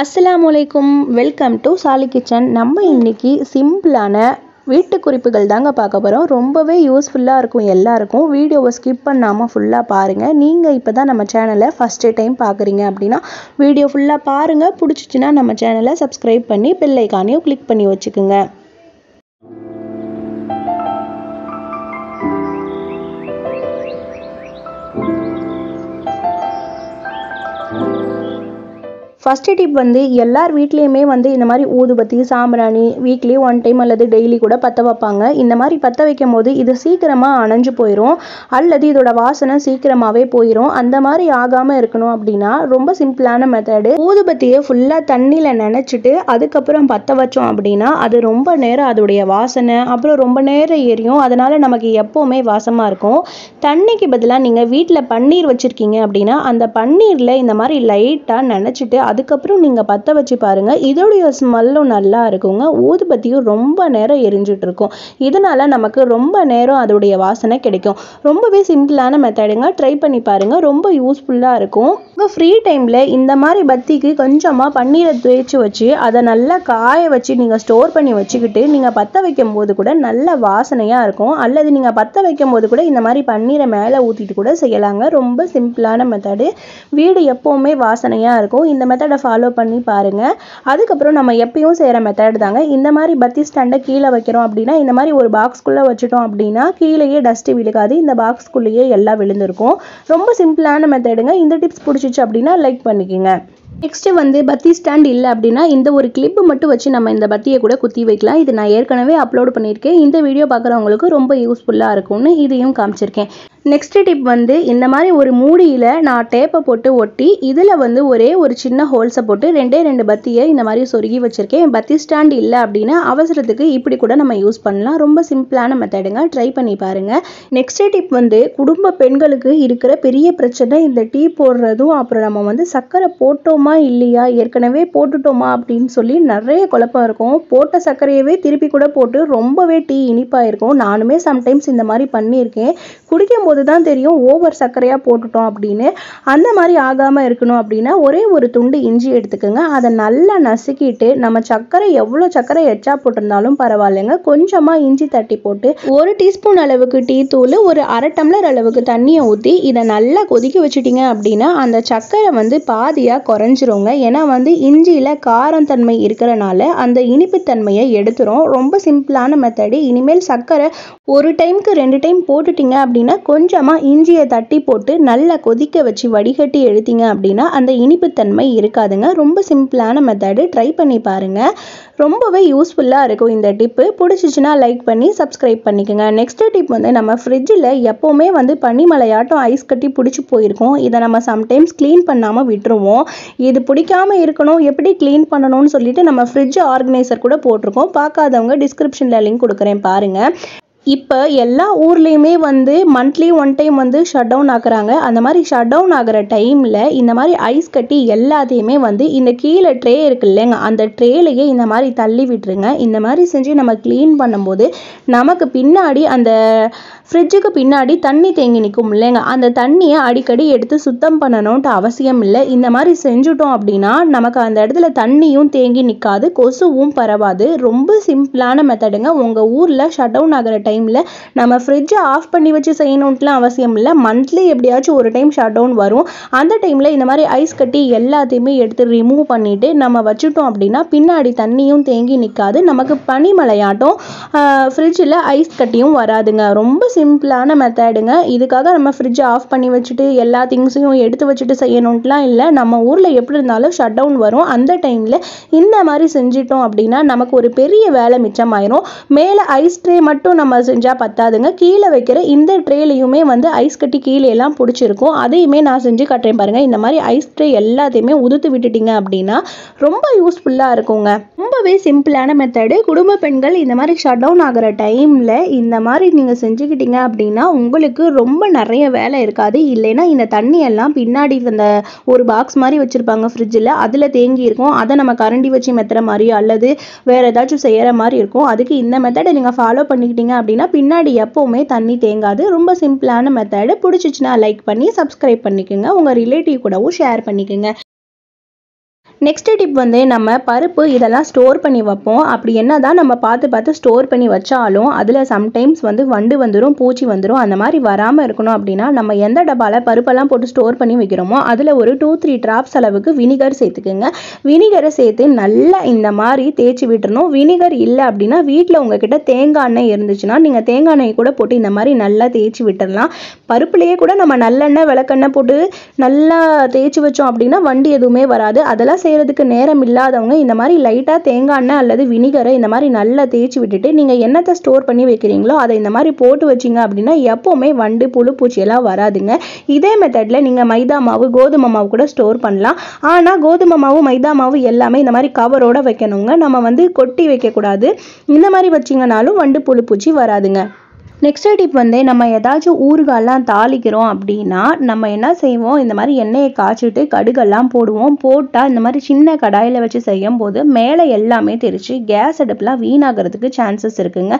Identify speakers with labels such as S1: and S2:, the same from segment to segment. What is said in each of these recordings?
S1: அஸ்ஸலாமுளைக்கும் welcome to Sali kitchen நம்ம இன்னைக்கு சிம்பிளான வீட்டு குறிப்புகள் தாங்க பார்க்க போகிறோம் ரொம்பவே யூஸ்ஃபுல்லாக இருக்கும் எல்லாருக்கும். வீடியோவை ஸ்கிப் பண்ணாமல் ஃபுல்லாக பாருங்கள் நீங்கள் இப்போ தான் நம்ம சேனலை ஃபஸ்ட்டு டைம் பார்க்குறீங்க அப்படின்னா வீடியோ ஃபுல்லாக பாருங்கள் பிடிச்சிச்சின்னா நம்ம சேனலை சப்ஸ்கிரைப் பண்ணி பெல்லைக்கானையும் கிளிக் பண்ணி வச்சுக்கோங்க. ஃபஸ்ட்டு டிப் வந்து எல்லார் வீட்லேயுமே வந்து இந்த மாதிரி ஊதுபத்தி சாம்பிராணி வீக்லி ஒன் டைம் அல்லது டெய்லி கூட பற்ற வைப்பாங்க. இந்த மாதிரி பற்ற வைக்கும் போது இது சீக்கிரமாக அணைஞ்சு போயிடும் அல்லது இதோட வாசனை சீக்கிரமாகவே போயிடும் அந்த மாதிரி ஆகாமல் இருக்கணும் அப்படின்னா ரொம்ப சிம்பிளான மெத்தடு ஊதுபத்தியை ஃபுல்லாக தண்ணியில் நினச்சிட்டு அதுக்கப்புறம் பற்ற வச்சோம் அப்படின்னா அது ரொம்ப நேரம் அதோடைய வாசனை அப்புறம் ரொம்ப நேரம் எரியும். அதனால் நமக்கு எப்போவுமே வாசமாக இருக்கும். தண்ணிக்கு பதிலாக நீங்கள் வீட்டில் பன்னீர் வச்சுருக்கீங்க அப்படின்னா அந்த பன்னீரில் இந்த மாதிரி லைட்டாக நனைச்சிட்டு அதுக்கப்புறம் நீங்கள் பற்ற வச்சு பாருங்கள் இதோடைய ஸ்மெல்லும் நல்லா இருக்குங்க. ஊதுபத்தியும் ரொம்ப நேரம் எரிஞ்சிட்டு இருக்கும். இதனால நமக்கு ரொம்ப நேரம் அதோடைய வாசனை கிடைக்கும். ரொம்பவே சிம்பிளான மெத்தடுங்க ட்ரை பண்ணி பாருங்கள் ரொம்ப யூஸ்ஃபுல்லாக இருக்கும். உங்கள் ஃப்ரீ டைமில் இந்த மாதிரி பத்திக்கு கொஞ்சமாக பன்னீரை தேய்ச்சி வச்சு அதை நல்லா காய வச்சு நீங்கள் ஸ்டோர் பண்ணி வச்சுக்கிட்டு நீங்கள் பற்ற வைக்கும் போது கூட நல்ல வாசனையாக இருக்கும். அல்லது நீங்கள் பற்ற வைக்கும் போது கூட இந்த மாதிரி பன்னீரை மேலே ஊற்றிட்டு கூட செய்யலாங்க. ரொம்ப சிம்பிளான மெத்தடு வீடு எப்போவுமே வாசனையாக இருக்கும். இந்த மெத்தட் ஃபாலோ பண்ணி பாருங்கள் அதுக்கப்புறம் நம்ம எப்பயும் செய்கிற மெத்தட் தாங்க. இந்த மாதிரி பத்தி ஸ்டாண்டை கீழே வைக்கிறோம் அப்படின்னா இந்த மாதிரி ஒரு பாக்ஸ்குள்ளே வச்சுட்டோம் அப்படின்னா கீழேயே டஸ்ட்டு விழுகாது. இந்த பாக்ஸ்குள்ளேயே எல்லாம் விழுந்திருக்கும். ரொம்ப சிம்பிளான மெத்தடுங்க இந்த டிப்ஸ் பிடிச்சிச்சு அப்படின்னா லைக் பண்ணிக்கோங்க. நெக்ஸ்ட்டு வந்து பத்தி ஸ்டாண்ட் இல்லை அப்படின்னா இந்த ஒரு கிளிப்பு மட்டும் வச்சு நம்ம இந்த பத்தியை கூட குத்தி வைக்கலாம். இது நான் ஏற்கனவே அப்லோட் பண்ணியிருக்கேன். இந்த வீடியோ பார்க்குறவங்களுக்கு ரொம்ப யூஸ்ஃபுல்லாக இருக்கும்னு இதையும் காமிச்சிருக்கேன். நெக்ஸ்ட் டிப் வந்து இந்த மாதிரி ஒரு மூடியில் நான் டேப்பை போட்டு ஒட்டி இதில் வந்து ஒரே ஒரு சின்ன ஹோல்ஸை போட்டு ரெண்டே ரெண்டு பத்தியை இந்த மாதிரி சொருகி வச்சுருக்கேன். பத்தி ஸ்டாண்ட் இல்லை அப்படின்னா அவசரத்துக்கு இப்படி கூட நம்ம யூஸ் பண்ணலாம். ரொம்ப சிம்பிளான மெத்தடுங்க ட்ரை பண்ணி பாருங்கள் நெக்ஸ்ட் டிப் வந்து குடும்ப பெண்களுக்கு இருக்கிற பெரிய பிரச்சனை இந்த டீ போடுறதும் அப்புறம் நம்ம வந்து சர்க்கரை போட்டோமா இல்லையா? ஏற்கனவே போட்டுட்டோமா அப்படின்னு சொல்லி நிறைய குழப்பம் இருக்கும். போட்ட சர்க்கரையவே திருப்பி கூட போட்டு ரொம்பவே டீ இனிப்பாக இருக்கும். நானுமே சம்டைம்ஸ் இந்த மாதிரி பண்ணியிருக்கேன். குடிக்கும் போது தான் தெரியும். ஓவர் சர்க்கரையாக போட்டுட்டோம் அப்படின்னு. அந்த மாதிரி ஆகாமல் இருக்கணும் அப்படின்னா ஒரே ஒரு துண்டு இஞ்சி எடுத்துக்கோங்க. அதை நல்லா நசுக்கிட்டு நம்ம சர்க்கரை எவ்வளோ சர்க்கரை எச்சா போட்டிருந்தாலும் பரவாயில்லைங்க. கொஞ்சமாக இஞ்சி தட்டி போட்டு ஒரு டீஸ்பூன் அளவுக்கு டீ தூள் ஒரு அரை டம்ளர் அளவுக்கு தண்ணியை ஊற்றி இதை நல்லா கொதிக்க வச்சுட்டிங்க அப்படின்னா அந்த சர்க்கரை வந்து பாதியாக குறைஞ்சிருங்க. ஏன்னா வந்து இஞ்சியில் காரம் தன்மை இருக்கிறனால அந்த இனிப்புத்தன்மையை எடுத்துரும். ரொம்ப சிம்பிளான மெத்தடு இனிமேல் சர்க்கரை ஒரு டைமுக்கு ரெண்டு டைம் போட்டுட்டிங்க அப்படின்னா கொஞ்சமாக இஞ்சியை தட்டி போட்டு நல்லா கொதிக்க வச்சு வடிகட்டி எடுத்தீங்க அப்படின்னா அந்த இனிப்புத்தன்மை இருக்காதுங்க. ரொம்ப சிம்பிளான மெத்தடு ட்ரை பண்ணி பாருங்கள் ரொம்பவே யூஸ்ஃபுல்லாக இருக்கும் இந்த டிப்பு. பிடிச்சிச்சின்னா லைக் பண்ணி சப்ஸ்கிரைப் பண்ணிக்கோங்க. நெக்ஸ்ட் டிப் வந்து நம்ம ஃப்ரிட்ஜில் எப்போவுமே வந்து பனிமலையாட்டம் ஐஸ் கட்டி பிடிச்சி போயிருக்கோம். இதை நம்ம சம்டைம்ஸ் க்ளீன் பண்ணாமல் விட்டுருவோம். இது பிடிக்காம இருக்கணும். எப்படி க்ளீன் பண்ணணும்னு சொல்லிட்டு நம்ம ஃப்ரிட்ஜ் ஆர்கனைசர் கூட போட்டிருக்கோம். பார்க்காதவங்க டிஸ்கிரிப்ஷனில் லிங்க் கொடுக்குறேன் பாருங்கள் இப்போ எல்லா ஊர்லேயுமே வந்து மந்த்லி ஒன் டைம் வந்து ஷட் டவுன் ஆக்குறாங்க. அந்த மாதிரி ஷட் டவுன் ஆகிற டைமில் இந்த மாதிரி ஐஸ் கட்டி எல்லாத்தையுமே வந்து இந்த கீழே ட்ரே இருக்கு இல்லைங்க அந்த ட்ரேலையே இந்த மாதிரி தள்ளி விட்டுருங்க. இந்த மாதிரி செஞ்சு நம்ம க்ளீன் பண்ணும்போது நமக்கு பின்னாடி அந்த ஃப்ரிட்ஜுக்கு பின்னாடி தண்ணி தேங்கி நிற்கும் இல்லைங்க. அந்த தண்ணியை அடிக்கடி எடுத்து சுத்தம் பண்ணணுன்ட்டு அவசியம் இல்லை. இந்த மாதிரி செஞ்சுட்டோம் அப்படின்னா நமக்கு அந்த இடத்துல தண்ணியும் தேங்கி நிற்காது கொசுவும் பரவாது. ரொம்ப சிம்பிளான மெத்தடுங்க உங்கள் ஊரில் ஷட் டவுன் ஆகிற டைம் டைமில் நம்ம ஃப்ரிட்ஜை ஆஃப் பண்ணி வச்சு செய்யணுன்ட்டுலாம் அவசியம் இல்லை. மந்த்லி எப்படியாச்சும் ஒரு டைம் ஷட் டவுன் வரும். அந்த டைமில் இந்த மாதிரி ஐஸ் கட்டி எல்லாத்தையுமே எடுத்து ரிமூவ் பண்ணிவிட்டு நம்ம வச்சுட்டோம் அப்படின்னா பின்னாடி தண்ணியும் தேங்கி நிற்காது நமக்கு பனிமலையாட்டம் ஃப்ரிட்ஜில் ஐஸ் கட்டியும் வராதுங்க. ரொம்ப சிம்பிளான மெத்தடுங்க இதுக்காக நம்ம ஃப்ரிட்ஜை ஆஃப் பண்ணி வச்சுட்டு எல்லா திங்ஸையும் எடுத்து வச்சுட்டு செய்யணுன்ட்டுலாம் இல்லை. நம்ம ஊரில் எப்படி இருந்தாலும் ஷட் டவுன் வரும். அந்த டைமில் இந்த மாதிரி செஞ்சிட்டோம் அப்படின்னா நமக்கு ஒரு பெரிய வேலை மிச்சமாயிரும். மேலே ஐஸ் ட்ரே மட்டும் நம்ம செஞ்சால் பத்தாதுங்க. கீழே வைக்கிற இந்த ட்ரேலையுமே வந்து ஐஸ் கட்டி கீழே எல்லாம் பிடிச்சிருக்கும். அதையுமே நான் செஞ்சு கட்டுறேன் பாருங்கள் இந்த மாதிரி ஐஸ் ட்ரே எல்லாத்தையுமே உதுத்து விட்டுட்டிங்க அப்படின்னா ரொம்ப யூஸ்ஃபுல்லாக இருக்குங்க. ரொம்பவே சிம்பிளான மெத்தடு குடும்ப பெண்கள் இந்த மாதிரி ஷட் டவுன் ஆகிற டைமில் இந்த மாதிரி நீங்கள் செஞ்சுக்கிட்டீங்க அப்படின்னா உங்களுக்கு ரொம்ப நிறைய வேலை இருக்காது. இல்லைன்னா இந்த தண்ணியெல்லாம் பின்னாடி இந்த ஒரு பாக்ஸ் மாதிரி வச்சுருப்பாங்க ஃப்ரிட்ஜில் அதில் தேங்கி இருக்கும். அதை நம்ம கரண்டி வச்சு மெத்துற மாதிரி அல்லது வேறு ஏதாச்சும் செய்கிற மாதிரி இருக்கும். அதுக்கு இந்த மெத்தடை நீங்கள் ஃபாலோ பண்ணிக்கிட்டீங்க அப்படின்னா பின்னாடி எப்போவுமே தண்ணி தேங்காது. ரொம்ப சிம்பிளான மெத்தடு பிடிச்சிச்சின்னா லைக் பண்ணி சப்ஸ்கிரைப் பண்ணிக்கோங்க. உங்கள் ரிலேட்டிவ் கூடவும் ஷேர் பண்ணிக்கோங்க. நெக்ஸ்ட் டிப் வந்து நம்ம பருப்பு இதெல்லாம் ஸ்டோர் பண்ணி வைப்போம். அப்படி என்ன தான் நம்ம பார்த்து பார்த்து ஸ்டோர் பண்ணி வச்சாலும் அதில் சம்டைம்ஸ் வந்து வண்டு வந்துடும் பூச்சி வந்துடும் அந்த மாதிரி வராமல் இருக்கணும் அப்படின்னா நம்ம எந்த டப்பாவில் பருப்பெல்லாம் போட்டு ஸ்டோர் பண்ணி வைக்கிறோமோ அதில் ஒரு டூ த்ரீ ட்ராப்ஸ் அளவுக்கு வினிகர் சேர்த்துக்குங்க. வினிகரை சேர்த்து நல்லா இந்த மாதிரி தேய்ச்சி விட்டுறணும். வினிகர் இல்லை அப்படின்னா வீட்டில் உங்ககிட்ட தேங்காய் எண்ணெய் இருந்துச்சுன்னா நீங்கள் தேங்காய் எண்ணெய் கூட போட்டு இந்த மாதிரி நல்லா தேய்ச்சி விட்டுடலாம் பருப்புலேயே கூட நம்ம நல்லெண்ணெய் விளக்கெண்ணெய் போட்டு நல்லா தேய்ச்சி வச்சோம் அப்படின்னா வண்டி எதுவுமே வராது. அதெல்லாம் செய்கிறதுக்கு நேரம் இல்லாதவங்க இந்த மாதிரி லைட்டாக தேங்காய் எண்ணெய் அல்லது வினிகரை இந்த மாதிரி நல்லா தேய்ச்சி விட்டுட்டு நீங்கள் என்னத்தை ஸ்டோர் பண்ணி வைக்கிறீங்களோ அதை இந்த மாதிரி போட்டு வச்சிங்க அப்படின்னா எப்போவுமே வண்டு புழு பூச்சியெல்லாம் வராதுங்க. இதே மெத்தடில் நீங்கள் மைதா மாவு கோதுமை மாவு கூட ஸ்டோர் பண்ணலாம். ஆனால் கோதுமை மாவு மைதா மாவு எல்லாமே இந்த மாதிரி கவரோட வைக்கணுங்க. நம்ம வந்து கொட்டி வைக்கக்கூடாது. இந்த மாதிரி வச்சிங்கனாலும் வண்டு புழு பூச்சி வராதுங்க. நெக்ஸ்ட் டிப் வந்து நம்ம ஏதாச்சும் ஊறுகாலாம் தாளிக்கிறோம் அப்படின்னா நம்ம என்ன செய்வோம்? இந்த மாதிரி எண்ணெயை காய்ச்சிட்டு கடுகெல்லாம் போடுவோம். போட்டால் இந்த மாதிரி சின்ன கடாயில் வச்சு செய்யும் போது மேலே எல்லாமே தெரிச்சு கேஸ் அடுப்புலாம் வீணாகிறதுக்கு சான்சஸ் இருக்குங்க.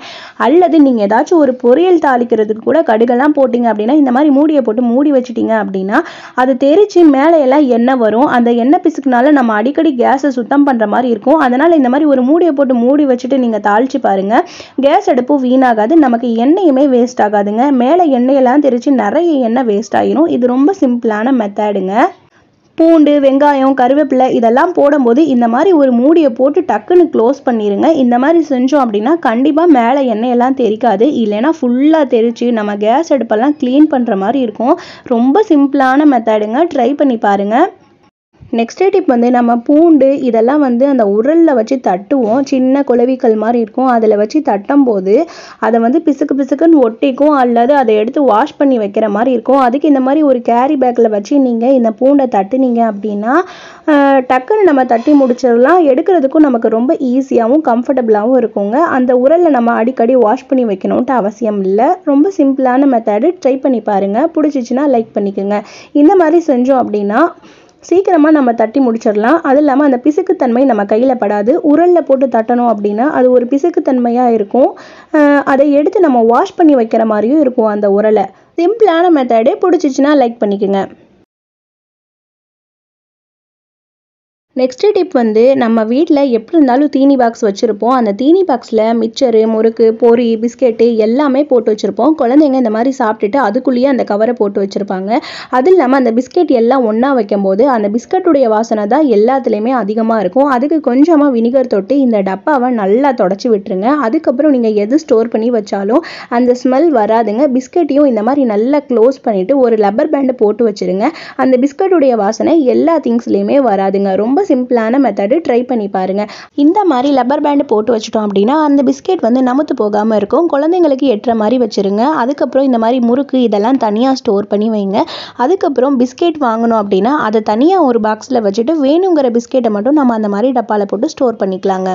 S1: அல்லது நீங்கள் ஏதாச்சும் ஒரு பொரியல் தாளிக்கிறதுக்கு கூட கடுகெல்லாம் போட்டிங்க அப்படின்னா இந்த மாதிரி மூடியை போட்டு மூடி வச்சிட்டிங்க அப்படின்னா அது தெரிச்சு மேலே எல்லாம் எண்ணெய் வரும். அந்த எண்ணெய் பிசுக்குனால நம்ம அடிக்கடி கேஸை சுத்தம் பண்ணுற மாதிரி இருக்கும். அதனால் இந்த மாதிரி ஒரு மூடியை போட்டு மூடி வச்சுட்டு நீங்கள் தாளிச்சு பாருங்கள் கேஸ் அடுப்பு வீணாகாது. நமக்கு எண்ணெய் எண்ணெயுமே வேஸ்ட் ஆகாதுங்க. மேலே எண்ணெயெல்லாம் தெரிச்சு நிறைய எண்ணெய் வேஸ்ட் ஆகிரும் இது ரொம்ப சிம்பிளான மெத்தடுங்க பூண்டு வெங்காயம் கருவேப்பிலை இதெல்லாம் போடும்போது இந்த மாதிரி ஒரு மூடியை போட்டு டக்குன்னு க்ளோஸ் பண்ணிடுங்க இந்த மாதிரி செஞ்சோம் அப்படின்னா கண்டிப்பாக மேலே எண்ணெயெல்லாம் தெரிக்காது இல்லைன்னா ஃபுல்லாக தெரிச்சு நம்ம கேஸ் அடுப்பெல்லாம் க்ளீன் பண்ணுற மாதிரி இருக்கும். ரொம்ப சிம்பிளான மெத்தடுங்க ட்ரை பண்ணி பாருங்கள் நெக்ஸ்ட் டிப் வந்து நம்ம பூண்டு இதெல்லாம் வந்து அந்த உரலில் வச்சு தட்டுவோம். சின்ன குளவிக்கல் மாதிரி இருக்கும். அதில் வச்சு தட்டும் போது அதை வந்து பிசுக்கு பிசுக்குன்னு ஒட்டிக்கும். அல்லது அதை எடுத்து வாஷ் பண்ணி வைக்கிற மாதிரி இருக்கும். அதுக்கு இந்த மாதிரி ஒரு கேரி பேக்கில் வச்சு நீங்கள் இந்த பூண்டை தட்டுனீங்க அப்படின்னா டக்குன்னு நம்ம தட்டி முடிச்சிடலாம். எடுக்கிறதுக்கும் நமக்கு ரொம்ப ஈஸியாகவும் கம்ஃபர்டபுளாகவும் இருக்குங்க. அந்த உரலில் நம்ம அடிக்கடி வாஷ் பண்ணி வைக்கணுன்ட்டு அவசியம் இல்லை. ரொம்ப சிம்பிளான மெத்தடு ட்ரை பண்ணி பாருங்கள் பிடிச்சிச்சின்னா லைக் பண்ணிக்கோங்க. இந்த மாதிரி செஞ்சோம் அப்படின்னா சீக்கிரமாக நம்ம தட்டி முடிச்சிடலாம். அது இல்லாமல் அந்த பிசுக்குத்தன்மை நம்ம கையில் படாது. உரலில் போட்டு தட்டணும் அப்படின்னா அது ஒரு பிசுக்குத்தன்மையாக இருக்கும். ஆஹ் அதை எடுத்து நம்ம வாஷ் பண்ணி வைக்கிற மாதிரியும் இருக்கும் அந்த உரலை. சிம்பிளான மெத்தடே பிடிச்சிச்சின்னா லைக் பண்ணிக்கோங்க. நெக்ஸ்ட் டிப் வந்து நம்ம வீட்டில் எப்படி இருந்தாலும் தீனி பாக்ஸ் வச்சுருப்போம். அந்த தீனி பாக்ஸில் மிச்சரு முறுக்கு பொரி பிஸ்கெட்டு எல்லாமே போட்டு வச்சுருப்போம். குழந்தைங்க இந்த மாதிரி சாப்பிட்டுட்டு அதுக்குள்ளேயே அந்த கவரை போட்டு வச்சுருப்பாங்க. அது இல்லாமல் அந்த பிஸ்கெட் எல்லாம் ஒன்றா வைக்கும்போது அந்த பிஸ்கட்டுடைய வாசனை தான் எல்லாத்துலேயுமே அதிகமாக இருக்கும். அதுக்கு கொஞ்சமாக வினிகர் தொட்டு இந்த டப்பாவை நல்லா தொடச்சி விட்டுருங்க. அதுக்கப்புறம் நீங்கள் எது ஸ்டோர் பண்ணி வச்சாலும் அந்த ஸ்மெல் வராதுங்க. பிஸ்கெட்டையும் இந்த மாதிரி நல்லா க்ளோஸ் பண்ணிவிட்டு ஒரு லப்பர் பேண்டு போட்டு வச்சுருங்க. அந்த பிஸ்கட்டுடைய வாசனை எல்லா திங்ஸ்லேயுமே வராதுங்க. ரொம்ப சிம்பிளான மெத்தடு ட்ரை பண்ணி பாருங்க. இந்த மாதிரி லப்பர் பேண்டு போட்டு வச்சிட்டோம் அப்படின்னா அந்த பிஸ்கெட் வந்து நமுத்து போகாமல் இருக்கும். குழந்தைங்களுக்கு எட்டுற மாதிரி வச்சிருங்க. அதுக்கப்புறம் இந்த மாதிரி முறுக்கு இதெல்லாம் தனியாக ஸ்டோர் பண்ணி வைங்க. அதுக்கப்புறம் பிஸ்கெட் வாங்கணும் அப்படின்னா அதை தனியாக ஒரு பாக்ஸில் வச்சுட்டு வேணுங்கிற பிஸ்கெட்டை மட்டும் நம்ம அந்த மாதிரி டப்பாவில் போட்டு ஸ்டோர் பண்ணிக்கலாங்க.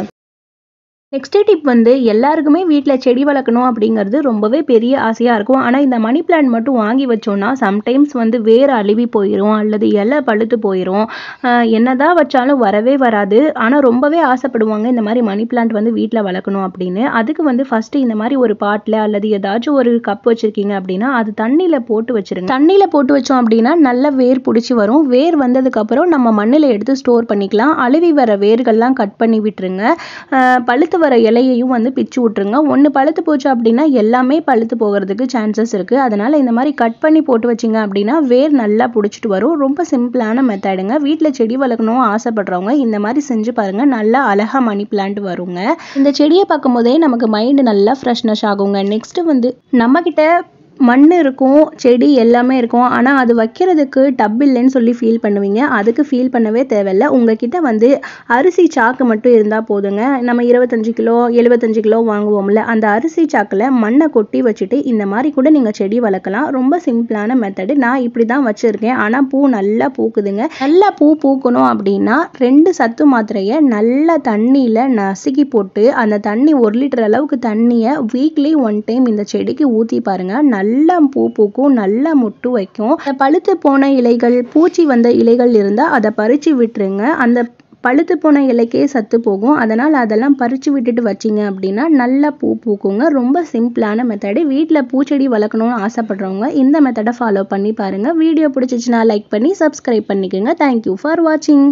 S1: நெக்ஸ்ட் டிப் வந்து எல்லாருக்குமே வீட்டில் செடி வளர்க்கணும் அப்படிங்கிறது ரொம்பவே பெரிய ஆசையாக இருக்கும். ஆனால் இந்த மணி பிளான்ட் மட்டும் வாங்கி வச்சோம்னா சம்டைம்ஸ் வந்து வேர் அழுவி போயிடும் அல்லது இலை பழுத்து போயிடும் என்னதான் வச்சாலும் வரவே வராது. ஆனால் ரொம்பவே ஆசைப்படுவாங்க இந்த மாதிரி மணி பிளான்ட் வந்து வீட்டில் வளர்க்கணும் அப்படின்னு. அதுக்கு வந்து ஃபஸ்ட்டு இந்த மாதிரி ஒரு பாட்டில் அல்லது ஏதாச்சும் ஒரு கப் வச்சுருக்கீங்க அப்படின்னா அது தண்ணியில் போட்டு வச்சிருங்க. தண்ணியில் போட்டு வச்சோம் அப்படின்னா நல்ல வேர் பிடிச்சி வரும். வேர் வந்ததுக்கப்புறம் நம்ம மண்ணில் எடுத்து ஸ்டோர் பண்ணிக்கலாம். அழுவி வர வேர்கள்லாம் கட் பண்ணி விட்டுருங்க. பழுத்து வர இலையையும் வந்து பிச்சு விட்ருங்க ஒன்று பழுத்து போச்சு அப்படின்னா எல்லாமே பழுத்து போகிறதுக்கு சான்சஸ் இருக்குது அதனால் இந்த மாதிரி கட் பண்ணி போட்டு வச்சிங்க அப்படின்னா வேர் நல்லா பிடிச்சிட்டு வரும். ரொம்ப சிம்பிளான மெத்தடுங்க வீட்டில் செடி வளர்க்கணும் ஆசைப்படுறவங்க இந்த மாதிரி செஞ்சு பாருங்கள் நல்லா அழகாக மணி பிளான்ட் வருங்க. இந்த செடியை பார்க்கும்போதே நமக்கு மைண்டு நல்லா ஃப்ரெஷ்னஸ் ஆகுங்க. நெக்ஸ்ட்டு வந்து நம்மக்கிட்ட மண் இருக்கும் செடி எல்லாமே இருக்கும். ஆனால் அது வைக்கிறதுக்கு டப் இல்லைன்னு சொல்லி ஃபீல் பண்ணுவீங்க. அதுக்கு ஃபீல் பண்ணவே தேவையில்ல. உங்ககிட்ட வந்து அரிசி சாக்கு மட்டும் இருந்தால் போதுங்க. நம்ம இருபத்தஞ்சு கிலோ எழுபத்தஞ்சு கிலோ வாங்குவோம்ல அந்த அரிசி சாக்கில் மண்ணை கொட்டி வச்சுட்டு இந்த மாதிரி கூட நீங்கள் செடி வளர்க்கலாம். ரொம்ப சிம்பிளான மெத்தடு நான் இப்படி தான் வச்சுருக்கேன். ஆனால் பூ நல்லா பூக்குதுங்க. நல்லா பூ பூக்கணும் அப்படின்னா ரெண்டு சத்து மாத்திரையை நல்லா தண்ணியில் நசுக்கி போட்டு அந்த தண்ணி ஒரு லிட்டர் அளவுக்கு தண்ணியை வீக்லி ஒன் டைம் இந்த செடிக்கு ஊற்றி பாருங்கள் நல்லா பூ பூக்கும் நல்லா முட்டு வைக்கும். பழுத்து போன இலைகள் பூச்சி வந்த இலைகள் இருந்தால் அதை பறித்து விட்டுருங்க. அந்த பழுத்து போன இலைக்கே சத்து போகும். அதனால் அதெல்லாம் பறித்து விட்டுட்டு வச்சிங்க அப்படின்னா நல்லா பூ பூக்குங்க. ரொம்ப சிம்பிளான மெத்தடு வீட்டில் பூச்செடி வளர்க்கணும்னு ஆசைப்படுறவங்க இந்த மெத்தடை ஃபாலோ பண்ணி பாருங்கள் வீடியோ பிடிச்சிச்சின்னா லைக் பண்ணி சப்ஸ்கிரைப் பண்ணிக்கோங்க. தேங்க்யூ ஃபார் வாட்சிங்